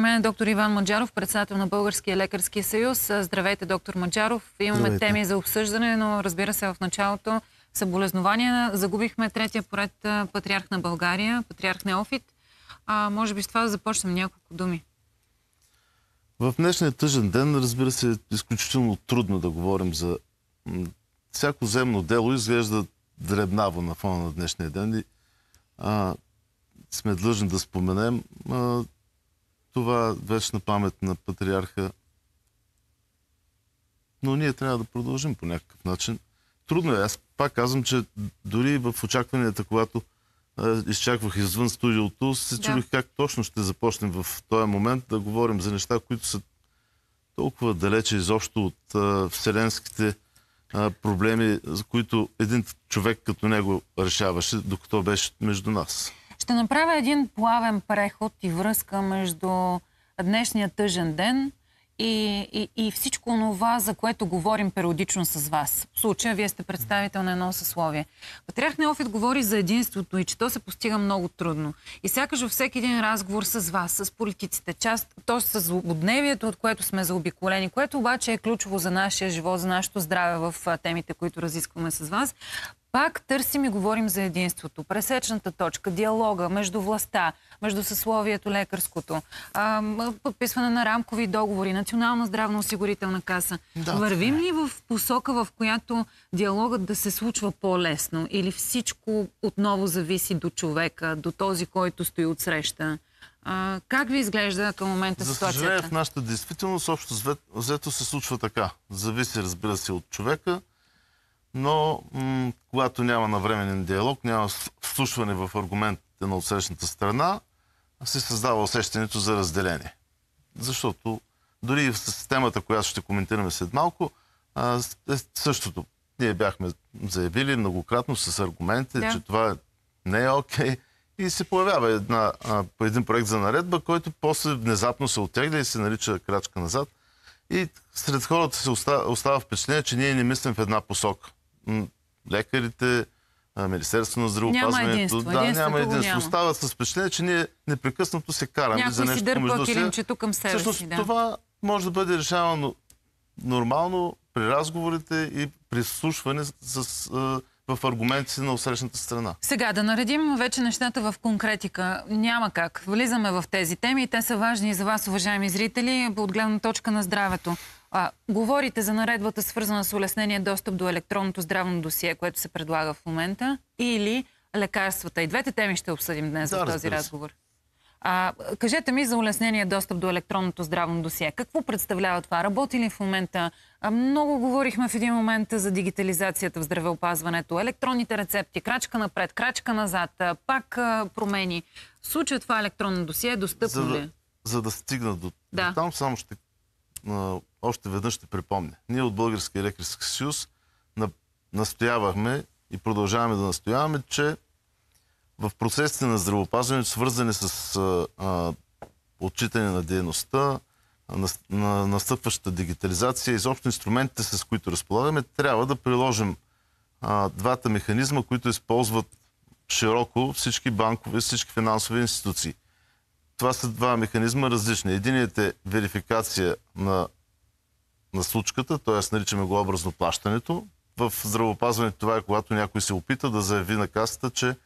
мен е доктор Иван Маджаров, председател на Българския лекарски съюз. Здравейте, доктор Маджаров. Имаме Здравейте. теми за обсъждане, но разбира се, в началото съболезнования. Загубихме третия поред патриарх на България, патриарх Неофит. А, може би с това да започнем няколко думи. В днешния тъжен ден, разбира се, е изключително трудно да говорим за всяко земно дело изглежда дребнаво на фона на днешния ден и а, сме длъжни да споменем а, това вечна памет на патриарха. Но ние трябва да продължим по някакъв начин. Трудно е. Аз пак казвам, че дори в очакванията, когато изчаквах извън студиото, се Да. чудих как точно ще започнем в този момент да говорим за неща, които са толкова далече изобщо от а, вселенските а, проблеми, за които един човек като него решаваше, докато беше между нас. Ще направя един плавен преход и връзка между днешния тъжен ден и, и, и всичко това, за което говорим периодично с вас. В случая, вие сте представител на едно съсловие. Патриарх Неофит говори за единството и че то се постига много трудно. И сякаш във всеки един разговор с вас, с политиците, част, то с злободневието, от което сме заобиколени, което обаче е ключово за нашия живот, за нашето здраве в темите, които разискваме с вас, пак търсим и говорим за единството, пресечната точка, диалога между властта, между съсловието лекарското, а, подписване на рамкови договори, национална здравноосигурителна каса. Да, Вървим ли в посока, в която диалогът да се случва по-лесно или всичко отново зависи до човека, до този, който стои отсреща? А, как ви изглежда към момента За съжаление, ситуацията? в нашата действителност общо взето се случва така. Зависи, разбира се, от човека, но м- когато няма навременен диалог, няма вслушване в аргументите на отсрещната страна, се създава усещането за разделение. Защото дори в системата, която ще коментираме след малко, а, е същото. Ние бяхме заявили многократно с аргументи, Да. че това не е окей. И се появява една, а, един проект за наредба, който после внезапно се оттегля и се нарича крачка назад. И сред хората се остава, остава впечатление, че ние не мислим в една посока. Лекарите, а, Министерството на здравеопазването. единство. Да, Единството няма единство. няма. Остават с впечатление, че ние непрекъснато се караме за Някой нещо си дърпа килимчето към себе Всъщност си. Да. това може да бъде решавано нормално при разговорите и при слушване с, в аргументите на усрещната страна. Сега да наредим вече нещата в конкретика. Няма как. Влизаме в тези теми и те са важни и за вас, уважаеми зрители, от гледна точка на здравето. А, говорите за наредбата, свързана с улеснение достъп до електронното здравно досие, което се предлага в момента, или лекарствата. И двете теми ще обсъдим днес Да, в този разговор. А, кажете ми за улеснение достъп до електронното здравно досие. Какво представлява това? Работи ли в момента? А, много говорихме в един момент за дигитализацията в здравеопазването, електронните рецепти, крачка напред, крачка назад, пак а, промени. В случая това електронно досие е достъпно За ли? да, за да стигна до, Да. до там, само ще още веднъж ще припомня. Ние от Българския лекарски съюз на, настоявахме и продължаваме да настояваме, че в процесите на здравеопазването, свързани с а, отчитане на дейността, на настъпващата дигитализация, изобщо инструментите, с които разполагаме, трябва да приложим а, двата механизма, които използват широко всички банкови, всички финансови институции. Това са два механизма различни. Единият е верификация на, на случката, т.е. наричаме го образно плащането. В здравеопазването това е когато някой се опита да заяви на касата, че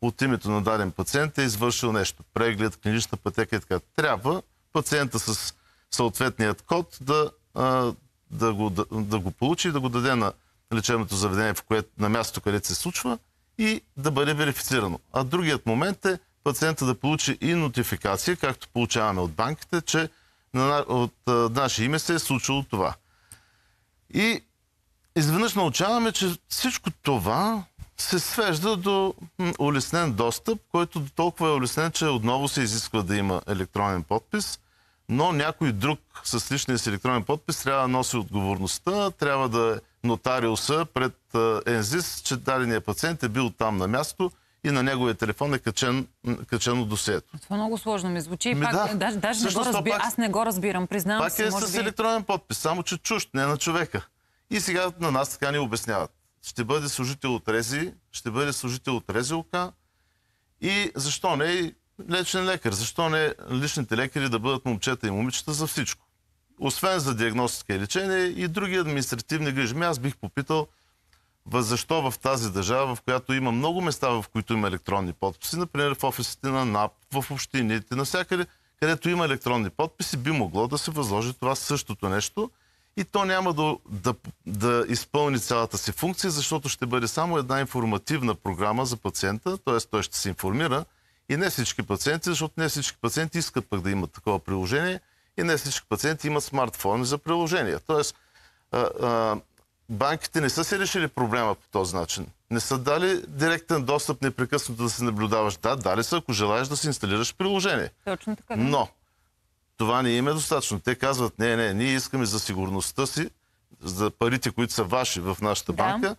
от името на даден пациент е извършил нещо. Преглед, клинична пътека и така. Трябва пациента с съответният код да, а, да, го, да, да го получи и да го даде на лечебното заведение, в което, на мястото, където се случва и да бъде верифицирано. А другият момент е пациента да получи и нотификация, както получаваме от банките, че на, от а, наше име се е случило това. И изведнъж научаваме, че всичко това се свежда до улеснен достъп, който толкова е улеснен, че отново се изисква да има електронен подпис, но някой друг с личния си електронен подпис трябва да носи отговорността, трябва да е нотариуса пред ЕНЗИС, че дадения пациент е бил там на място и на неговия телефон е качен, качено досието. Това много сложно ми звучи. Ми Пак, да. даже даже не го разбирам. пак- Аз не го разбирам, признавам Пак се. е може с би... електронен подпис, само че чужд, не на човека. И сега на нас така ни обясняват. Ще бъде служител от Рези, ще бъде служител от РЗОК и защо не и личен лекар. Защо не личните лекари да бъдат момчета и момичета за всичко? Освен за диагностика и лечение и други административни грижи. Ами Аз бих попитал защо в тази държава, в която има много места, в които има електронни подписи, например в офисите на НАП, в общините, навсякъде, където има електронни подписи, би могло да се възложи това същото нещо и то няма да, да, да изпълни цялата си функция, защото ще бъде само една информативна програма за пациента, т.е. той ще се информира и не всички пациенти, защото не всички пациенти искат пък да имат такова приложение и не всички пациенти имат смартфони за приложения. Тоест, банките не са си решили проблема по този начин. Не са дали директен достъп непрекъснато да се наблюдаваш. Да, дали са, ако желаеш да си инсталираш приложение. Точно така. да. Но това не им е достатъчно. Те казват, не, не, ние искаме за сигурността си, за парите, които са ваши в нашата Да. банка,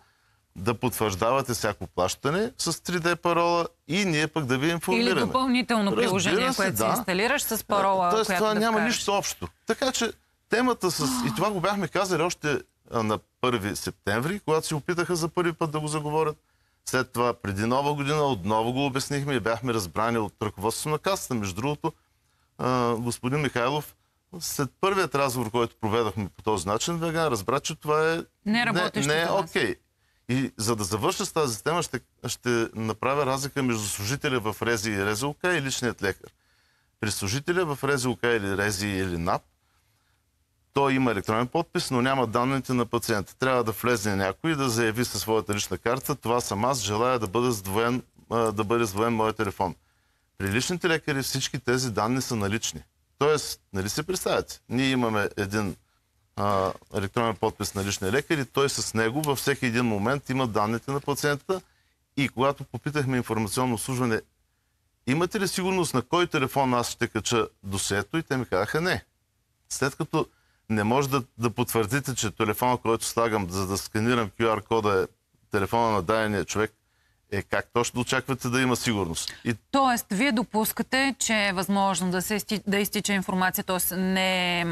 да потвърждавате всяко плащане с 3D парола и ние пък да ви информираме. Или допълнително Разбира приложение, се, което да. си инсталираш с парола, Тоест това да няма вкараш. нищо общо. Така че темата с... И това го бяхме казали още на 1 септември, когато си опитаха за първи път да го заговорят. След това, преди нова година, отново го обяснихме и бяхме разбрани от ръководството на касата. Между другото, господин Михайлов, след първият разговор, който проведахме по този начин, веднага разбра, че това е Не работещо не, не е окей. И за да завърша с тази тема, ще, ще направя разлика между служителя в Рези и РЗОК и личният лекар. При служителя в РЗОК или Рези или НАП, той има електронен подпис, но няма данните на пациента. Трябва да влезе някой и да заяви със своята лична карта. Това съм аз, желая да бъде сдвоен, да бъде сдвоен моят телефон. При личните лекари всички тези данни са налични. Тоест, нали се представяте, ние имаме един а, електронен подпис на личния лекар и той с него във всеки един момент има данните на пациента и когато попитахме информационно обслужване, имате ли сигурност на кой телефон аз ще кача досието и те ми казаха не. След като не може да, да потвърдите, че телефона, който слагам, за да сканирам QR кода е телефона на дадения човек, е как точно очаквате да има сигурност? И Тоест, вие допускате, че е възможно да, се да изтича информация, т.е. не,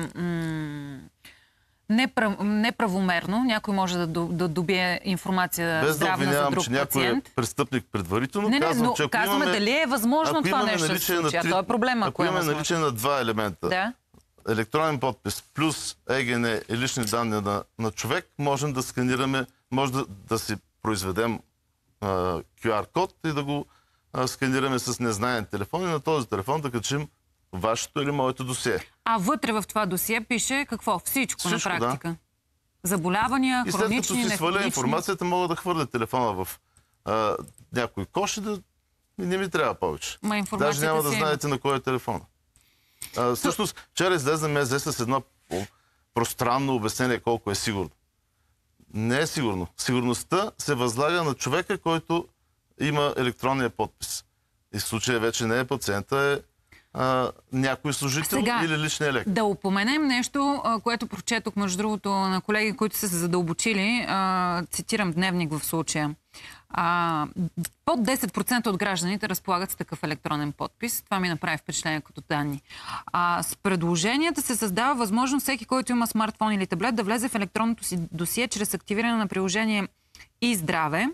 неправ... неправомерно. Някой може да, да добие информация без да здравна за обвинявам, друг че някой е престъпник предварително, Не, не, казвам, но че ако казваме имаме, дали е възможно това нещо да се наличие на случи. А три- то е проблема, ако ако е имаме възможно. наличие на два елемента, Да. Електронен подпис плюс ЕГН и лични данни на, на човек, можем да сканираме, може да, да си произведем а, QR код и да го а, сканираме с незнаен телефон и на този телефон да качим вашето или моето досие. А вътре в това досие пише какво? Всичко, Всичко, на да. практика. Заболявания, И след като хронични, си сваля информацията, мога да хвърля телефона в а, някой кош и да и не ми трябва повече. Ма Даже няма да има. знаете на кой е телефона. А, всъщност, вчера излезе МЗ с едно пространно обяснение колко е сигурно. Не е сигурно. Сигурността се възлага на човека, който има електронния подпис. И в случая вече не е пациента, е а, някой служител Сега, или личния лекар. Да упоменем нещо, което прочетох, между другото, на колеги, които са се задълбочили. А, цитирам дневник в случая. А, под 10% от гражданите разполагат с такъв електронен подпис. Това ми направи впечатление като данни. А, с предложенията се създава възможност всеки, който има смартфон или таблет, да влезе в електронното си досие чрез активиране на приложение и здраве.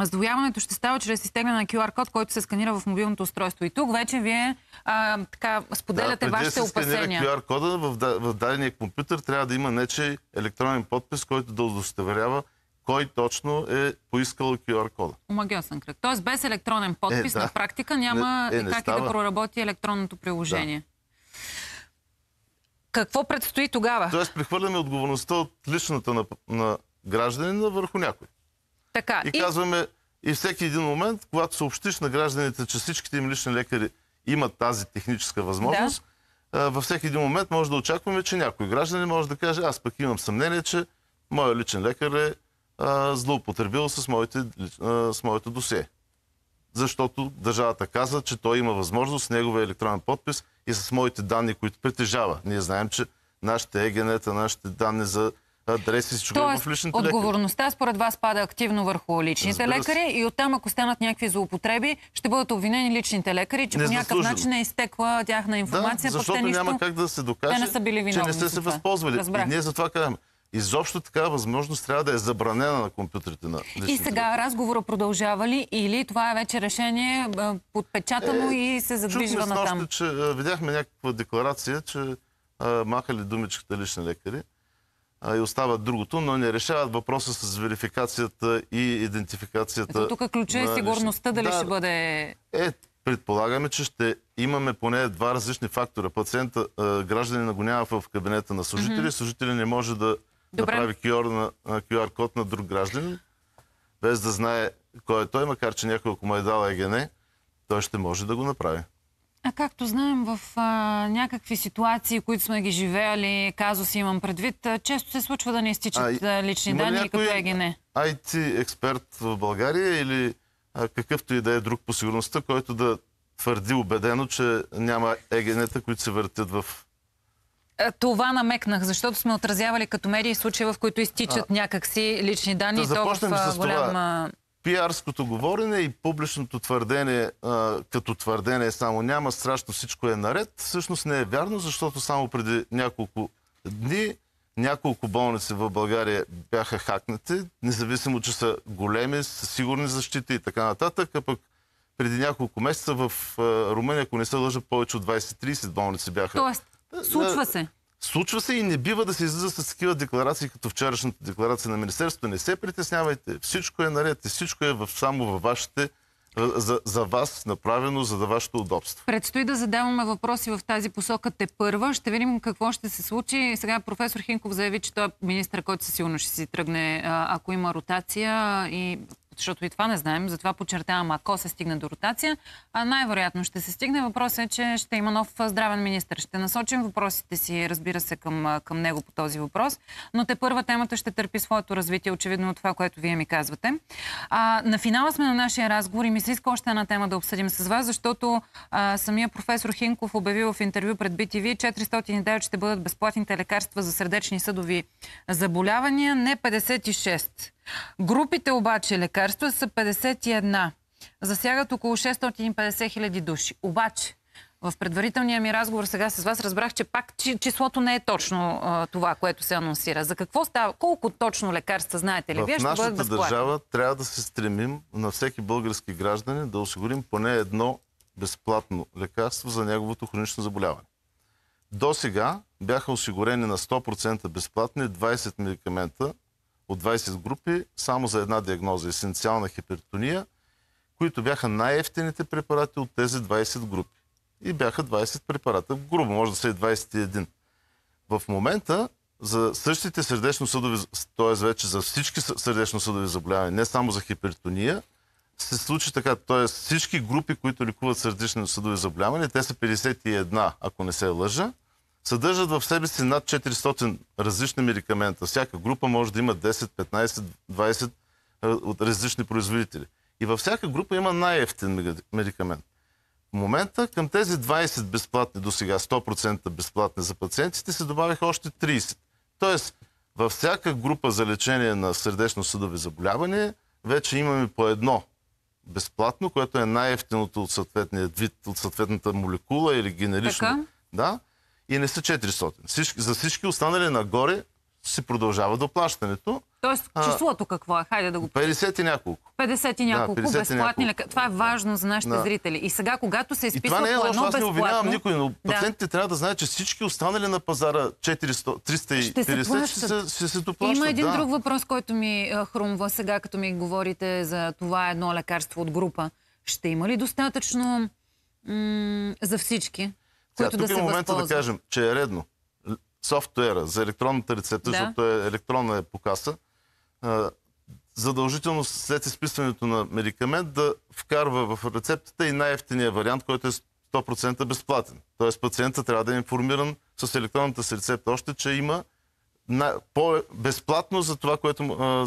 Раздвояването ще става чрез изтегляне на QR код, който се сканира в мобилното устройство. И тук вече вие а, така, споделяте вашите да сканира опасения. QR кода, в, да- в дадения компютър трябва да има нече електронен подпис, който да удостоверява кой точно е поискал QR кода. Омагиосен кръг. Тоест без електронен подпис Е, да. на практика няма Не- е, не как и да става. проработи електронното приложение. Какво предстои тогава? Тоест, прехвърляме отговорността от личната на, на гражданина върху някой. Така, И, казваме, и всеки един момент, когато съобщиш на гражданите, че всичките им лични лекари имат тази техническа възможност, а, във всеки един момент може да очакваме, че някой гражданин може да каже, аз пък имам съмнение, че моят личен лекар е а, злоупотребил с, моите, а, с моето досие. Защото държавата каза, че той има възможност с неговия електронен подпис и с моите данни, които притежава. Ние знаем, че нашите егенета, нашите данни за адреси, всичко Тоест, в личните лекари. отговорността според вас пада активно върху личните Разбира се. лекари и оттам, ако станат някакви злоупотреби, ще бъдат обвинени личните лекари, че по някакъв начин е изтекла тяхна информация, да, защото те нищо... няма как да се докаже, не са били че виновни не сте се възползвали. Разбрах. И ние затова казваме. Изобщо такава възможност трябва да е забранена на компютрите на И личните сега разговора продължава ли или това е вече решение подпечатано Е, и се задвижва натам? снощи, че видяхме някаква декларация, че а, махали думичката лични лекари а, и остават другото, но не решават въпроса с верификацията и идентификацията. Ето тук ключа е на сигурността, дали да, ще бъде... Е, предполагаме, че ще имаме поне два различни фактора. Пациента, гражданина го няма в кабинета на служители, служителя не може да Добре. направи QR, на, QR код на друг гражданин, без да знае кой е той, макар че някой, ако му е дал ЕГН, той ще може да го направи. А както знаем, в а, някакви ситуации, които сме ги живеели, казуси имам предвид, често се случва да не изтичат А, лични данни, като някой- ЕГН. IT експерт в България или а, какъвто и да е друг по сигурността, който да твърди убедено, че няма егенета, които се въртят в... А, Това намекнах, защото сме отразявали като медии случаи, в които изтичат някакси лични данни Да започнем а, с това. голяма... Пиарското говорене и публичното твърдение, а, като твърдение само няма страшно, всичко е наред, всъщност не е вярно, защото само преди няколко дни няколко болници в България бяха хакнати, независимо, че са големи, с сигурни защити и така нататък, а пък преди няколко месеца в а, Румъния, ако не се лъжа, повече от 20-30 болници бяха. Тоест, случва се. Случва се и не бива да се излиза с такива декларации, като вчерашната декларация на Министерството. Не се притеснявайте. Всичко е наред и всичко е в, само във вашите, за, за вас направено, за да вашето удобство. Предстои да задаваме въпроси в тази посока те първа. Ще видим какво ще се случи. Сега професор Хинков заяви, че той е министър, който със сигурност ще си тръгне, ако има ротация и защото и това не знаем, затова подчертавам, ако се стигне до ротация, а най-вероятно ще се стигне. Въпросът е, че ще има нов здравен министр. Ще насочим въпросите си, разбира се, към, към него по този въпрос, но те първа темата ще търпи своето развитие, очевидно от това, което вие ми казвате. А, на финала сме на нашия разговор и ми се иска още една тема да обсъдим с вас, защото а, самия професор Хинков обяви в интервю пред BTV 409 ще бъдат безплатните лекарства за сърдечни съдови заболявания, не 56. Групите обаче лекарства са 51. Засягат около 650 хиляди души. Обаче, в предварителния ми разговор сега с вас разбрах, че пак чи- числото не е точно а, това, което се анонсира. За какво става? Колко точно лекарства знаете ли? В Вие ще бъдат нашата безплатни. държава трябва да се стремим на всеки български гражданин да осигурим поне едно безплатно лекарство за неговото хронично заболяване. До сега бяха осигурени на 100% безплатни 20 медикамента от 20 групи само за една диагноза есенциална хипертония, които бяха най-ефтините препарати от тези 20 групи. И бяха 20 препарата. Грубо може да са и 21. В момента за същите сърдечно-съдови, т.е. вече за всички съ- сърдечно-съдови заболявания, не само за хипертония, се случи така, т.е. всички групи, които лекуват сърдечно-съдови заболявания, те са 51, ако не се лъжа, съдържат в себе си над 400 различни медикамента. Всяка група може да има 10, 15, 20 е, от различни производители. И във всяка група има най-ефтин меди- медикамент. В момента към тези 20 безплатни до сега, 100% безплатни за пациентите, се добавиха още 30. Тоест, във всяка група за лечение на сърдечно-съдови заболявания, вече имаме по едно безплатно, което е най-ефтиното от съответния вид, от съответната молекула или генерично. Така. Да. И не са 400. Всички, за всички останали нагоре се продължава доплащането. Тоест, А, числото какво е? Хайде да го 50 и няколко. 50 и няколко 50 и безплатни няколко. Това е важно за нашите Да. зрители. И сега, когато се И изписва това не е лошо, аз не обвинявам никой, но Да. пациентите трябва да знаят, че всички останали на пазара 400, 350 Ще се ще плащат. се, ще се доплащат. Има един да. друг въпрос, който ми а, хрумва сега, като ми говорите за това едно лекарство от група. Ще има ли достатъчно за всички, Сега, тук да е момента да възползват? кажем, че е редно софтуера за електронната рецепта, Да. защото е електронна е покаса, а, задължително след изписването на медикамент да вкарва в рецептата и най-ефтиния вариант, който е 100% безплатен. Тоест пациента трябва да е информиран с електронната си рецепта още, че има на, по-безплатно за това, което му, а,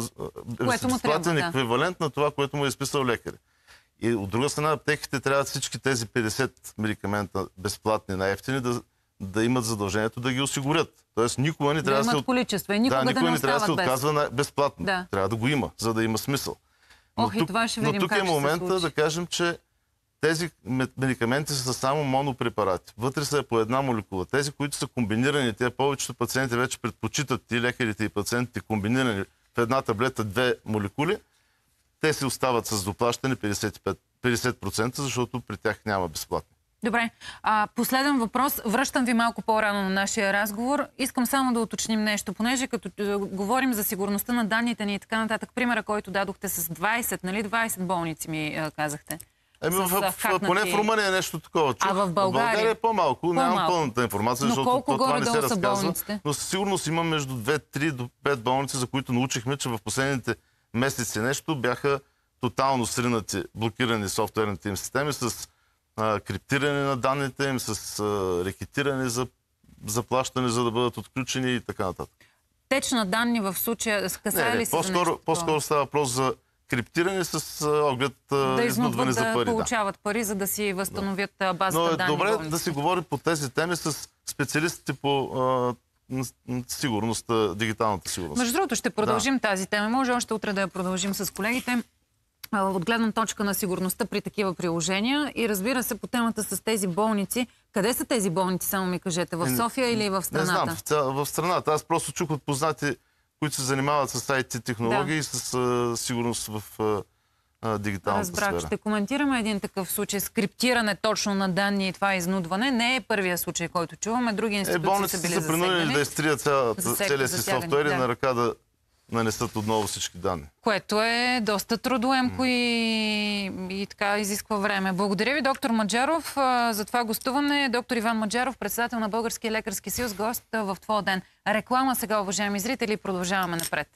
Което му безплатен трябва, да. еквивалент на това, което му е изписал лекаря. И от друга страна, аптеките трябва всички тези 50 медикамента безплатни, най-ефтини, да, да имат задължението да ги осигурят. Тоест никога не Да трябва да се... имат от- количество и никога да, да, никога не не трябва да се отказва на... безплатно. Да. Трябва да го има, за да има смисъл. Ох, и това ще видим но тук как е ще се момента да кажем, че тези ме- медикаменти са само монопрепарати. Вътре са по една молекула. Тези, които са комбинирани, те повечето пациенти вече предпочитат и лекарите и пациентите комбинирани в една таблета две молекули, те си остават с доплащане 55, 50%, защото при тях няма безплатно. Добре. А, последен въпрос. Връщам ви малко по-рано на нашия разговор. Искам само да уточним нещо, понеже като е, говорим за сигурността на данните ни и така нататък, примера, който дадохте с 20, нали 20 болници ми е, казахте. Еми, в, в, хакнати- поне в Румъния е нещо такова. Чух. А в България? България е по-малко. Нямам По-малко. пълната информация, Но защото колко това не се разказва. болниците? Но със сигурност има между 2-3 до 5 болници, за които научихме, че в последните месеци нещо бяха тотално сринати, блокирани софтуерните им системи с а, криптиране на данните им, с а, рекетиране за заплащане, за да бъдат отключени и така нататък. Теч на данни в случая Не, ли се по-скоро, по-скоро става въпрос за криптиране с оглед да изнудване за пари. Да. получават пари, за да си възстановят да. базата Но е данни. добре да си говори по тези теми с специалистите по а, н- н- сигурност, а, дигиталната сигурност. Между другото, ще продължим тази тема. Може още утре да я продължим с колегите. От гледна точка на сигурността при такива приложения и разбира се по темата с тези болници. Къде са тези болници, само ми кажете? В Е, София или в Не страната? знам, в, в страната. Аз просто чух от познати, които се занимават с IT технологии и с а, сигурност в а, а, дигиталната Разбрах. сфера. Ще коментираме един такъв случай. Скриптиране точно на данни и това изнудване. Не е първия случай, който чуваме. Други Е, институции болниците са били са принудени да изтрият целия си софтуер и да. на ръка да нанесат отново всички данни. Което е доста трудоемко и, и така изисква време. Благодаря ви, доктор Маджаров, за това гостуване. Доктор Иван Маджаров, председател на Българския лекарски съюз, гост в твоя ден. Реклама сега, уважаеми зрители, продължаваме напред.